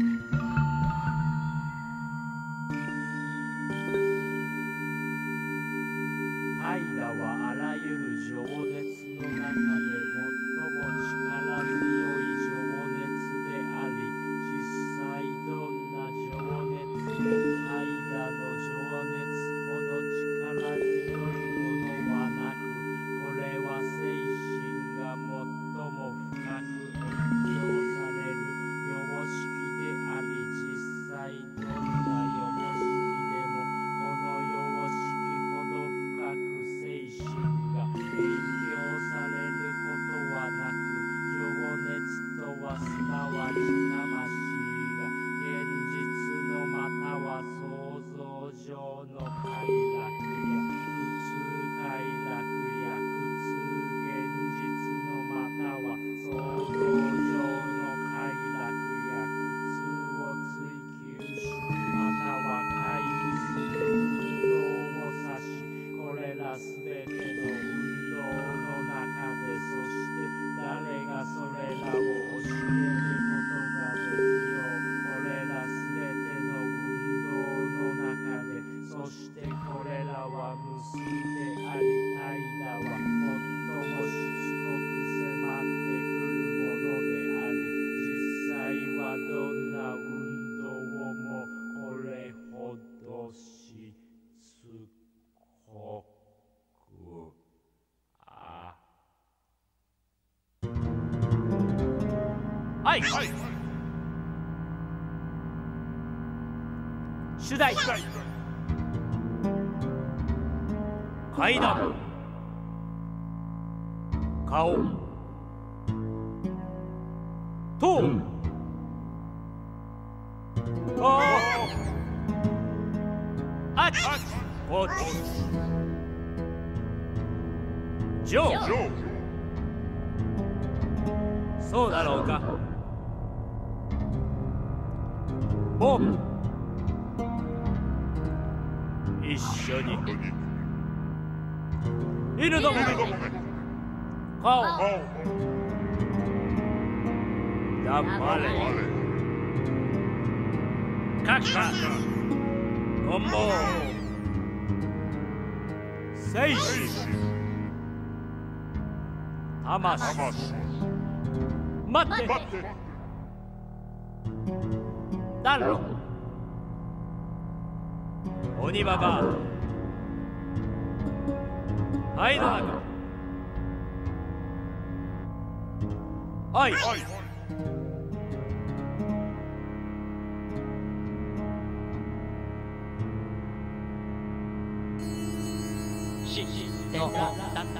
Música response. はい。主題。階段。顔。とああっこっち。ジョーそうだろうかボン一緒に。犬ども顔。黙れ。カッカコンボ聖子魂待って。鬼ババア。イドナがはい、はい、信じてた。んだ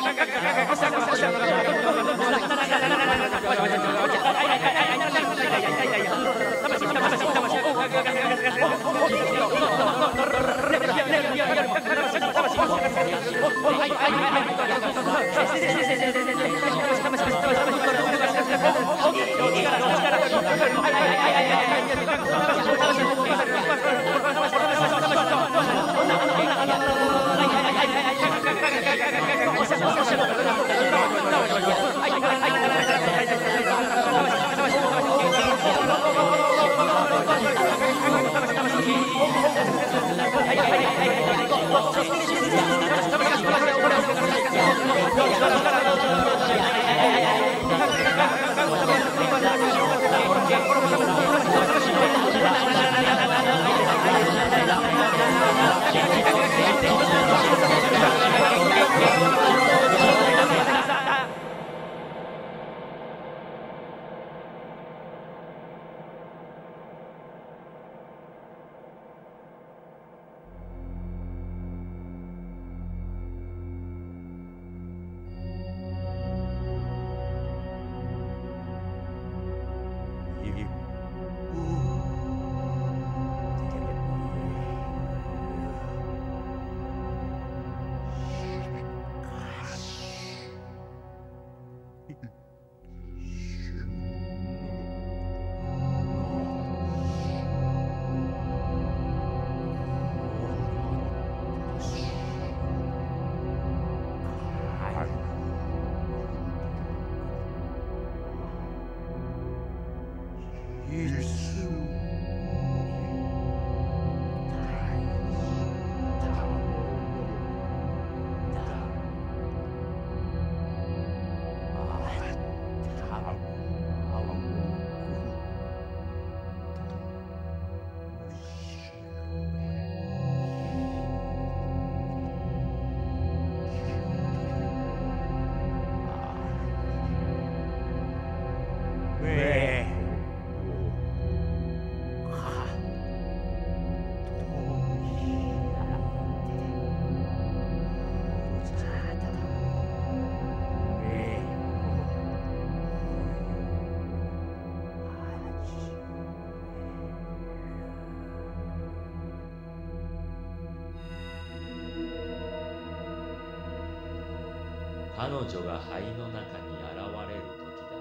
彼女が灰の中に現れる時だ。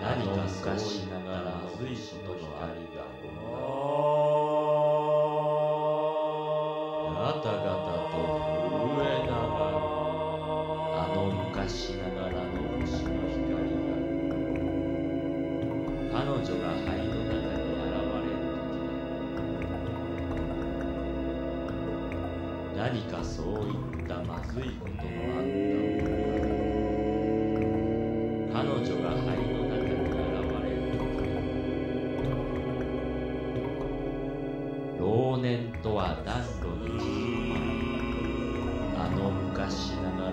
何かそうしながらまずいことの光が。ガタガタと震えながらあの昔ながらの星の光が。彼女が灰の中に現れる時だ。何かそういった。まずいことのあった彼女が灰の中に現れる時老年とは暖炉にあの昔ながら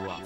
哇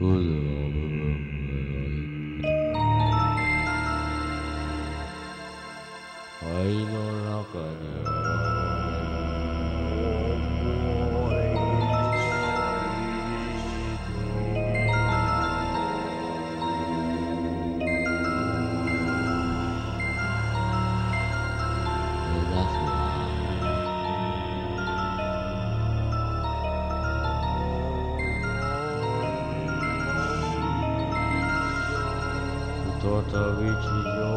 Oh. 再び地上